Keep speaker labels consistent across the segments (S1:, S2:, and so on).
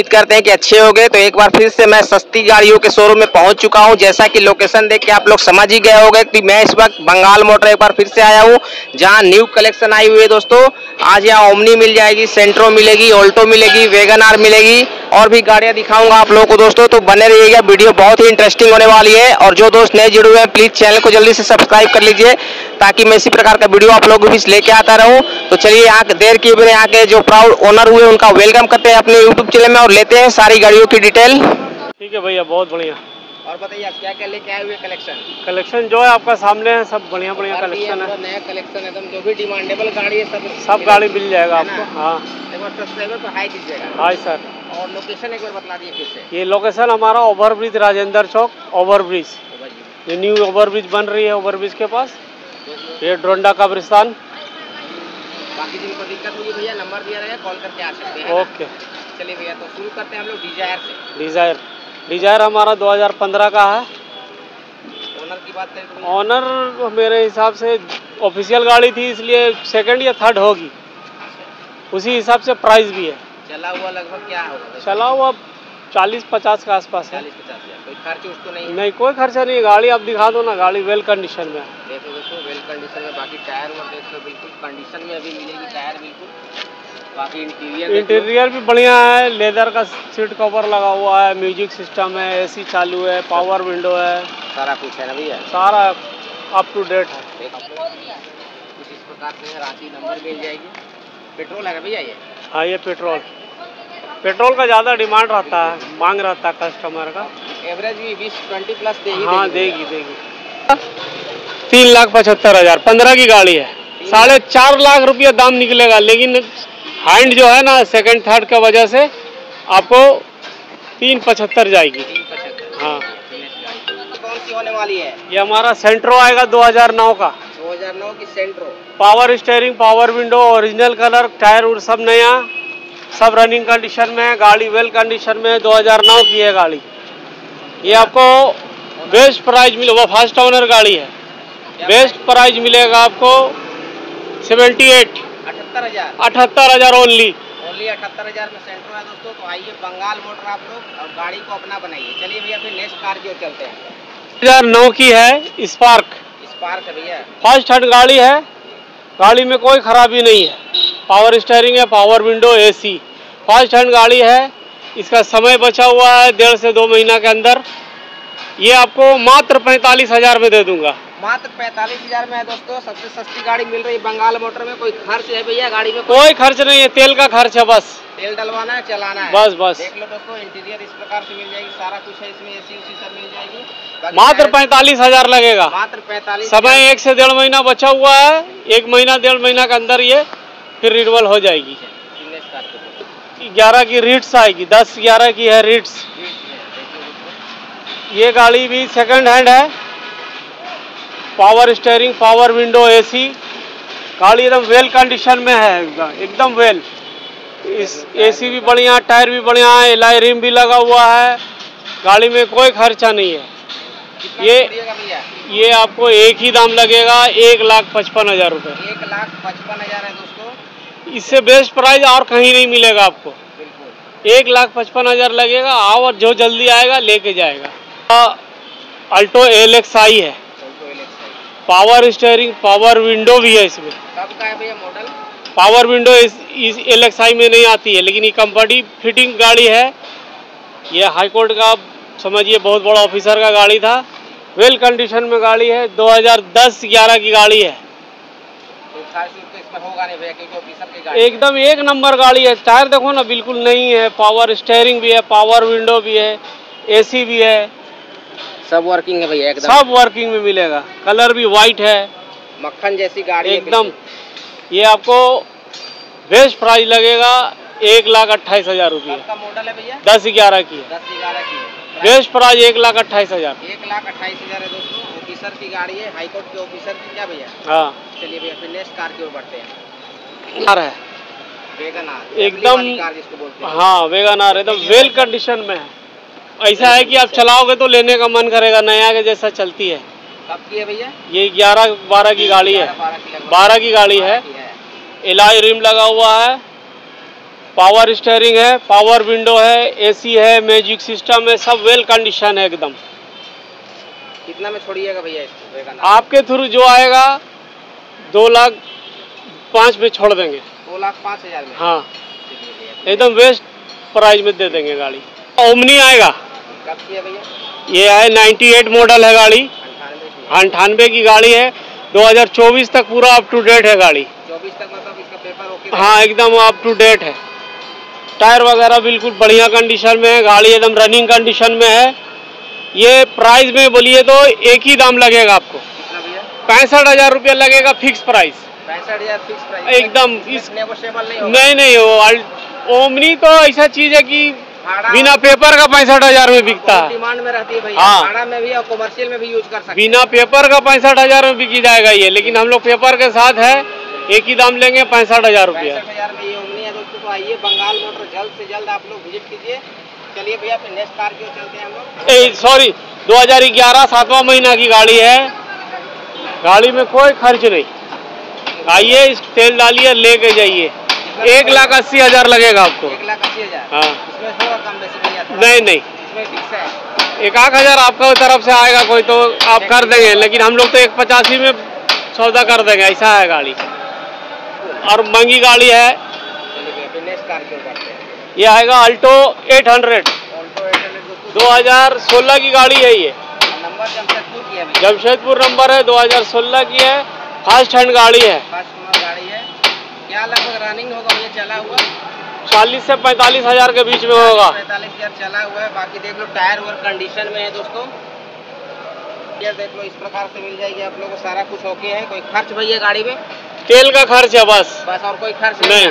S1: उम्मीद करते हैं कि अच्छे हो तो एक बार फिर से मैं सस्ती गाड़ियों के शोरूम में पहुँच चुका हूँ। जैसा कि लोकेशन देख के आप लोग समझ ही गए होंगे कि मैं इस वक्त बंगाल मोटर एक बार फिर से आया हूँ, जहाँ न्यू कलेक्शन आई हुई है दोस्तों। आज यहाँ ओमनी मिल जाएगी सेंट्रो मिलेगी ऑल्टो मिलेगी वेगन आर मिलेगी। और भी गाड़ियाँ दिखाऊँगा आप लोगों को दोस्तों। तो बने रहिएगा वीडियो बहुत ही इंटरेस्टिंग होने वाली है। और जो दोस्त नए जुड़े हुए हैं प्लीज़ चैनल को जल्दी से सब्सक्राइब कर लीजिए ताकि मैं इसी प्रकार का वीडियो आप लोगों को भी लेके आता रहूँ। तो चलिए यहाँ देर किए बिना यहाँ के जो प्राउड ओनर हुए उनका वेलकम करते हैं अपने यूट्यूब चैनल में और लेते हैं सारी गाड़ियों की डिटेल
S2: ठीक है भैया बहुत बढ़िया।
S1: और बताइए आप क्या क्या लेके आए हुए कलेक्शन
S2: कलेक्शन जो है आपका सामने है सब बढ़िया बढ़िया कलेक्शन है।
S1: नया कलेक्शन एकदम जो भी डिमांडेबल गाड़ी है सब
S2: सब गाड़ी मिल जाएगा आपको हाँ
S1: एक बार सब्सक्राइबर को हाई दीजिएगा।
S2: हाय सर
S1: और लोकेशन एक बार बता दिए फिर से।
S2: ये लोकेशन हमारा ओवरब्रिज राजेंद्र चौक ओवरब्रिज ये न्यू ओवरब्रिज बन रही है ओवरब्रिज के पास। ये ड्रोंडा कब्रिस्तान
S1: बाकी जिनको दिक्कत होगी भैया नंबर दिया रहेगा कॉल करके आ सकते हैं।
S2: ओके
S1: चलिए भैया तो शुरू करते हैं हम लोग डिज़ायर से।
S2: डिज़ायर डिज़ायर हमारा 2015 का है।
S1: ओनर की बात करें तो
S2: ऑनर मेरे हिसाब से ऑफिशियल गाड़ी थी इसलिए सेकंड या थर्ड होगी। उसी हिसाब से प्राइस भी है।
S1: चला हुआ लगभग क्या होगा?
S2: चला हुआ चालीस पचास के आसपास है।
S1: कोई खर्च उस तो नहीं?
S2: नहीं कोई खर्चा नहीं गाड़ी आप दिखा दो ना गाड़ी वेल कंडीशन में।
S1: देखो देखो वेल कंडीशन में बाकी टायर और देख लो बिल्कुल कंडीशन में अभी मिलेगी टायर बिल्कुल। बाकी इंटीरियर
S2: इंटीरियर भी बढ़िया है लेदर का सीट कवर लगा हुआ है म्यूज़िक सिस्टम है एसी चालू है पावर विंडो है।
S1: सारा कुछ है ना भैया?
S2: सारा अप टू डेट है।
S1: कुछ इस प्रकार से रांची नंबर मिल जाएगी। पेट्रोल है भैया ये?
S2: हाँ ये पेट्रोल। पेट्रोल का ज़्यादा डिमांड रहता है मांग रहता है कस्टमर का।
S1: एवरेज भी बीस ट्वेंटी प्लस देगी
S2: हाँ देगी देगी। तीन लाख पचहत्तर हज़ार पंद्रह की गाड़ी है। साढ़े चार लाख रुपया दाम निकलेगा लेकिन हैंड जो है ना सेकंड थर्ड का वजह से आपको तीन पचहत्तर जाएगी। हाँ।
S1: कौन सी होने वाली है?
S2: ये हमारा सेंट्रो आएगा 2009 का।
S1: 2009 की Santro
S2: power steering power window original colour tyre उर सब नया। सब रनिंग कंडीशन में है गाड़ी वेल कंडीशन में है 2009 की है गाड़ी। ये आपको बेस्ट प्राइस मिले वो फ़र्स्ट ओनर गाड़ी है। बेस्ट प्राइस मिलेगा आपको 78
S1: अठहत्तर हज़ार।
S2: अठहत्तर हज़ार ओनली
S1: ओनली अठहत्तर हज़ार में सेंट्रो है दोस्तों तो आइए बंगाल मोटर आप लोग और गाड़ी को अपना बनाइए। चलिए भैया फिर नेक्स्ट कार की ओर चलते हैं।
S2: 2009 की है स्पार्क
S1: स्पार्क है। भैया
S2: फ़र्स्ट हैंड गाड़ी है। गाड़ी में कोई खराबी नहीं है। पावर स्टेयरिंग है power window AC first hand गाड़ी है। इसका समय बचा हुआ है डेढ़ से दो महीना के अंदर। ये आपको मात्र पैंतालीस हज़ार में दे दूँगा।
S1: मात्र पैंतालीस हज़ार में है दोस्तों। सबसे सस्ती गाड़ी मिल रही है बंगाल मोटर में। कोई खर्च है भैया गाड़ी में?
S2: कोई खर्च नहीं है तेल का खर्च है बस।
S1: तेल डलवाना है चलाना है।
S2: बस बस।
S1: देख लो दोस्तों इंटीरियर इस प्रकार से मिल जाएगी सारा कुछ है इसमें एसी उसी सब मिल जाएगी।
S2: मात्र पैंतालीस हज़ार लगेगा।
S1: मात्र पैंतालीस
S2: समय एक से डेढ़ महीना बचा हुआ है। एक महीना डेढ़ महीना के अंदर ये फिर रिन्यूअल हो जाएगी। ग्यारह की रिट्स आएगी दस ग्यारह की है रिट्स ये गाड़ी भी सेकंड हैंड है। Power steering power window AC गाड़ी एकदम वेल कंडीशन में है एकदम वेल इस एसी भी बढ़िया टायर भी बढ़िया है एलाई रिम भी लगा हुआ है. गाड़ी में कोई खर्चा नहीं है. ये- ये आपको एक ही दाम लगेगा एक लाख पचपन हज़ार रुपये
S1: एक लाख पचपन हज़ार है दोस्तों.
S2: इससे बेस्ट प्राइस और कहीं नहीं मिलेगा आपको. एक लाख पचपन हज़ार लगेगा आओ और जो जल्दी आएगा लेके जाएगा. अल्टो एल एक्स आई है. पावर स्टेयरिंग पावर विंडो भी है इसमें।
S1: कब का है भैया मॉडल
S2: पावर विंडो इस, इस एल आई में नहीं आती है लेकिन ये कंपनी फिटिंग गाड़ी है। ये हाईकोर्ट का समझिए बहुत बड़ा ऑफिसर का गाड़ी था। वेल कंडीशन में गाड़ी है 2010-11 की गाड़ी है।
S1: तो की गाड़ी
S2: एकदम एक नंबर गाड़ी है। टायर देखो ना बिल्कुल नहीं है। पावर स्टेयरिंग भी है पावर विंडो भी है एसी भी है।
S1: सब वर्किंग है भैया एकदम।
S2: सब वर्किंग में मिलेगा। कलर भी वाइट है।
S1: मक्खन जैसी गाड़ी
S2: एकदम। ये आपको बेस्ट प्राइस लगेगा एक लाख अट्ठाईस हज़ार
S1: का मॉडल है भैया?
S2: दस ग्यारह की
S1: दस ग्यारह की
S2: बेस्ट प्राइस एक लाख अट्ठाईस हज़ार।
S1: एक लाख अट्ठाईस हज़ार है दोस्तों। ऑफिसर की गाड़ी है हाई कोर्ट के ऑफिसर की क्या भैया?
S2: हाँ।
S1: चलिए भैया फिर नेक्स्ट कार की ओर बढ़ते हैं।
S2: कार है।
S1: वेगन आर
S2: एकदम-
S1: हाँ।
S2: वेगन आर एकदम वेल कंडीशन में है। ऐसा है कि आप चलाओगे तो लेने का मन करेगा नया के जैसा चलती है।
S1: कब की है भैया?
S2: ये ग्यारह बारह की गाड़ी है।
S1: बारह की
S2: गाड़ी है। एलाई रिम लगा हुआ है। पावर स्टेयरिंग है पावर विंडो है एसी है मैजिक सिस्टम है सब वेल कंडीशन है एकदम।
S1: कितना में छोड़िएगा भैया
S2: आपके थ्रू जो आएगा दो लाख पाँच में छोड़ देंगे।
S1: दो लाख पाँच हज़ार में?
S2: हाँ। एकदम बेस्ट प्राइस में दे देंगे गाड़ी। ओमनी आएगा।
S1: कब की है भैया?
S2: ये है 98 मॉडल है गाड़ी।
S1: अंठानवे की
S2: गाड़ी है। 2024 तक पूरा अप टू डेट है गाड़ी।
S1: चौबीस तक मतलब इसका पेपर ओके
S2: हाँ? एकदम अप टू डेट है। टायर वगैरह बिल्कुल बढ़िया कंडीशन में है। गाड़ी एकदम रनिंग कंडीशन में है। ये प्राइस में बोलिए तो एक ही दाम लगेगा आपको। पैंसठ हज़ार रुपया लगेगा फिक्स प्राइस
S1: पैंसठ हज़ार फिक्स प्राइस
S2: एकदम इस
S1: नहीं
S2: नहीं नहीं वो ओमनी तो ऐसा चीज़ है कि बिना पेपर का पैंसठ हज़ार में बिकता। है
S1: डिमांड में रहती है भैया।
S2: हाँ।
S1: में भी और कमर्शियल में भी यूज़ कर सकते
S2: बिना पेपर का पैंसठ हज़ार में बिकी जाएगा ये लेकिन हम लोग पेपर के साथ है एक ही दाम लेंगे पैंसठ हज़ार रुपया।
S1: तो आइए बंगाल मोटर जल्द से जल्द आप लोग विज़िट कीजिए। चलिए भैया फिर नेक्स्ट कार की चलते हैं हम लोग।
S2: सॉरी 2011 सातवां महीना की गाड़ी है। गाड़ी में कोई खर्च नहीं। आइए इस तेल डालिए लेके जाइए। एक लाख अस्सी हज़ार लगेगा आपको।
S1: एक लाख अस्सी हज़ार।
S2: हाँ
S1: इसमें थोड़ा कम बेसी भैया थोड़ा
S2: नहीं नहीं। एक आठ हज़ार आपका तरफ़ से आएगा कोई तो आप कर देंगे, लेकिन हम लोग तो एक पचासी में सौदा कर देंगे, ऐसा है गाड़ी। और महँगी गाड़ी है। ये आएगा अल्टो 800
S1: ऑल्टो एट हंड्रेड दोस्तों
S2: 2016 की गाड़ी है ये।
S1: जमशेदपुर है
S2: नंबर है 2016 की है। फास्ट हैंड गाड़ी है।
S1: क्या लगभग रनिंग होगा भैया चला हुआ?
S2: चालीस से पैंतालीस हज़ार के बीच में होगा।
S1: पैंतालीस हज़ार चला हुआ है बाकी देख लो टायर और कंडीशन में है दोस्तों। ये देख लो इस प्रकार से मिल जाएगी आप लोगों को सारा कुछ ओके है कोई खर्च भैया गाड़ी में?
S2: तेल का खर्च है बस।
S1: बस और कोई खर्च
S2: नहीं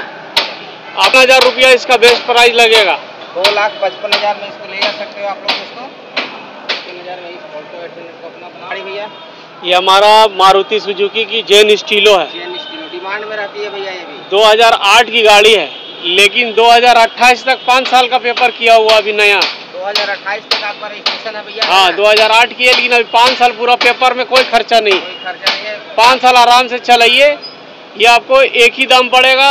S2: आठ हज़ार रुपया इसका बेस्ट प्राइस लगेगा।
S1: दो लाख पचपन हज़ार में इसको ले जा सकते हो आप लोग दोस्तों। हज़ार में गाड़ी भैया।
S2: ये हमारा मारुति सुजुकी की जेन स्टीलो है।
S1: स्टीलो डिमांड में रहती है भैया ये भी।
S2: 2008 की गाड़ी है। लेकिन 2028 तक पाँच साल का पेपर किया हुआ अभी नया।
S1: 2028 तक आपका रजिस्ट्रेशन है भैया।
S2: हाँ 2008 की है लेकिन अभी पाँच साल पूरा पेपर में कोई खर्चा नहीं।
S1: कोई खर्चा नहीं है।
S2: पाँच साल आराम से चलाइए ये आपको एक ही दाम पड़ेगा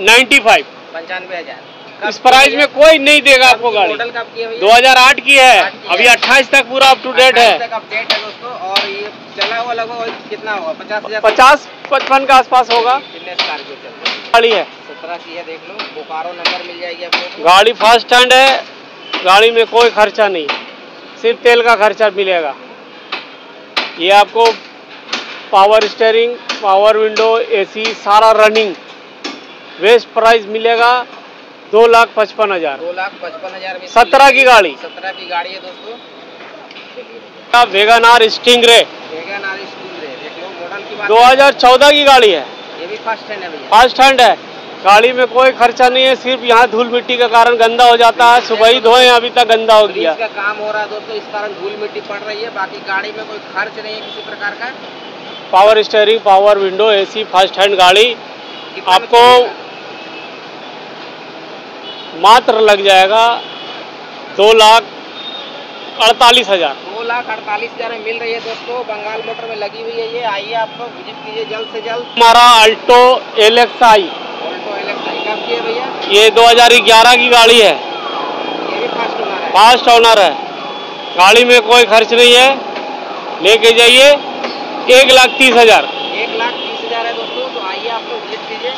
S2: 95
S1: पंचानवे हज़ार।
S2: इस प्राइस में कोई नहीं देगा आपको गाड़ी।
S1: मॉडल कब की है
S2: 2008 की है
S1: 2008 की।
S2: अभी 28 तक पूरा अप टू डेट है।
S1: अपडेट है दोस्तों और ये चला हुआ लगभग कितना होगा? पचास हज़ार
S2: पचास पचपन के आसपास होगा। गाड़ी है।
S1: सत्रह की है देख लो। बोकारो नंबर मिल जाएगी आप लोग को
S2: गाड़ी फ़र्स्ट हैंड है गाड़ी में कोई खर्चा नहीं। सिर्फ़ तेल का खर्चा मिलेगा। ये आपको power steering power window AC सारा रनिंग बेस्ट प्राइस मिलेगा दो लाख पचपन हज़ार।
S1: दो लाख पचपन हज़ार में
S2: सत्रह की गाड़ी।
S1: सत्रह की गाड़ी है दोस्तों।
S2: Wagon R Stingray
S1: Wagon R school रे देख लो मॉडल की बात
S2: 2014 की गाड़ी है।
S1: ये भी फ़र्स्ट हैंड है भैया।
S2: फास्ट हैंड है। गाड़ी में कोई खर्चा नहीं है सिर्फ़ यहाँ धूल मिट्टी के कारण गंदा हो जाता है। सुबह ही धोए अभी तक गंदा हो गया।
S1: का काम हो रहा है दोस्तों इस कारण धूल मिट्टी पड़ रही है। बाकी गाड़ी में कोई खर्च नहीं है किसी प्रकार का।
S2: Power steering power window AC first hand गाड़ी। आपको मात्र लग जाएगा दो लाख अड़तालीस हज़ार।
S1: दो लाख अड़तालीस हज़ार में मिल रही है दोस्तों। बंगाल मोटर में लगी हुई है ये। आइए आप लोग विज़िट कीजिए जल्द से जल्द।
S2: हमारा अल्टो एल एक्स आई
S1: की है भैया?
S2: ये 2011 की गाड़ी है।
S1: ये है।
S2: फास्ट ओनर है। गाड़ी में कोई खर्च नहीं है। लेके जाइए। एक लाख तीस हज़ार।
S1: एक लाख तीस हज़ार है दोस्तों तो आइए आप लोग विज़िट कीजिए।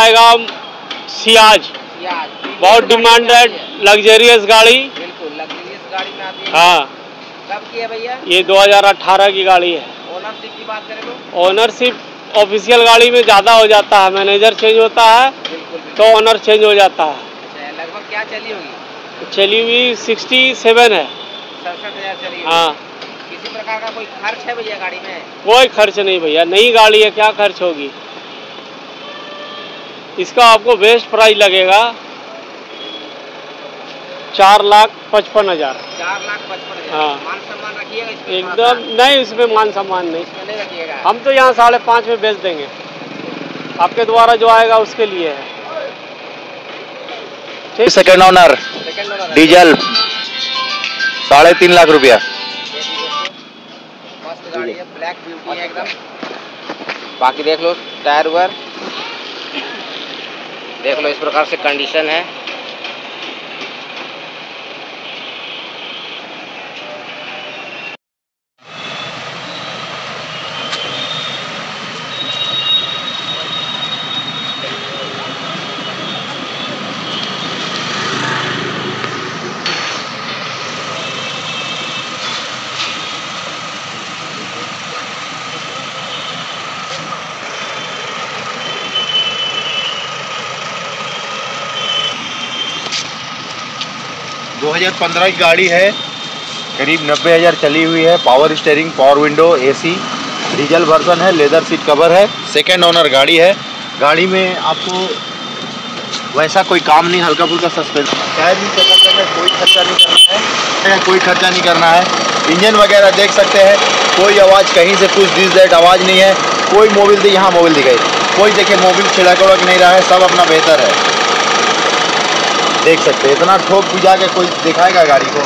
S2: आएगा सियाज।
S1: ये
S2: बहुत डिमांडेड लग्जरियस गाड़ी
S1: बिल्कुल लग्जरियस गाड़ी में आती है।
S2: हाँ।
S1: कब की है भैया?
S2: ये 2018 की गाड़ी है।
S1: ओनरशिप की बात करें तो?
S2: ओनरशिप ऑफिशियल गाड़ी में ज़्यादा हो जाता है। मैनेजर चेंज होता है। तो ऑनर चेंज हो जाता है।
S1: अच्छा, लगभग क्या चली होगी?
S2: चली हुई सिक्सटी सेवन है।
S1: सड़सठ हज़ार चली
S2: हाँ।
S1: किसी प्रकार का कोई खर्च है भैया गाड़ी में?
S2: कोई खर्च नहीं भैया नई गाड़ी है क्या खर्च होगी? इसका आपको बेस्ट प्राइस लगेगा चार लाख पचपन हज़ार।
S1: चार लाख पचपन हज़ार।
S2: हाँ।
S1: मान सम्मान रखिएगा
S2: एकदम नहीं इसमें मान सम्मान नहीं।
S1: नहीं रखिएगा।
S2: हम तो यहाँ साढ़े पाँच में बेच देंगे। आपके द्वारा जो आएगा उसके लिए है।
S3: सेकेंड
S1: ऑनर
S3: डीजल साढ़े तीन लाख रुपया।
S1: बाकी देख लो, टायर वायर देख लो, इस प्रकार से कंडीशन है।
S3: दो हज़ार पंद्रह की गाड़ी है। करीब नब्बे हज़ार चली हुई है। Power steering power window AC diesel version है लेदर सीट कवर है। सेकेंड ओनर गाड़ी है। गाड़ी में आपको वैसा कोई काम नहीं, हल्का फुल्का सस्पेंस टायर भी चेकअप करना है, कोई खर्चा नहीं करना है। कोई खर्चा नहीं करना है। इंजन वगैरह देख सकते हैं। कोई आवाज़ कहीं से कुछ दिस दैट आवाज़ नहीं है। कोई मोबिल दी, यहाँ मोबिल दिखाई कोई देखे मोबिल छिड़क उड़क नहीं रहा है, सब अपना बेहतर है। देख सकते हैं। इतना ठोक बुझा के कोई दिखाएगा गाड़ी को?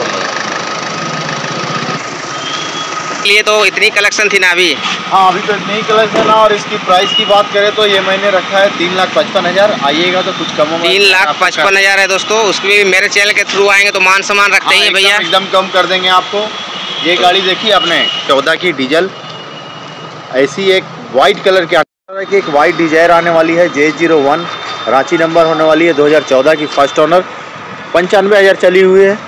S1: लिए तो इतनी कलेक्शन थी ना अभी?
S3: हाँ अभी तो नई कलेक्शन है और इसकी प्राइस की बात करें तो ये मैंने रखा है तीन लाख पचपन हज़ार। आइएगा तो कुछ कम होगा
S1: तीन लाख पचपन हज़ार है दोस्तों। उसमें भी मेरे चैनल के थ्रू आएँगे तो मान सम्मान रखते
S3: हाँ,
S1: हैं भैया।
S3: एकदम कम कर देंगे आपको। ये गाड़ी देखी आपने? चौदह की डीजल। ऐसी एक वाइट कलर की की एक वाइट डिज़ायर आने वाली है J zero one Ranchi number होने वाली है 2014 की फ़र्स्ट ऑनर पंचानवे हज़ार चली हुई है।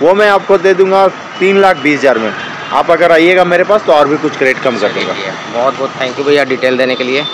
S3: वो मैं आपको दे दूँगा तीन लाख बीस हज़ार में। आप अगर आइएगा मेरे पास तो और भी कुछ रेट कम कर दूँगा।
S1: बहुत बहुत थैंक यू भैया डिटेल देने के लिए।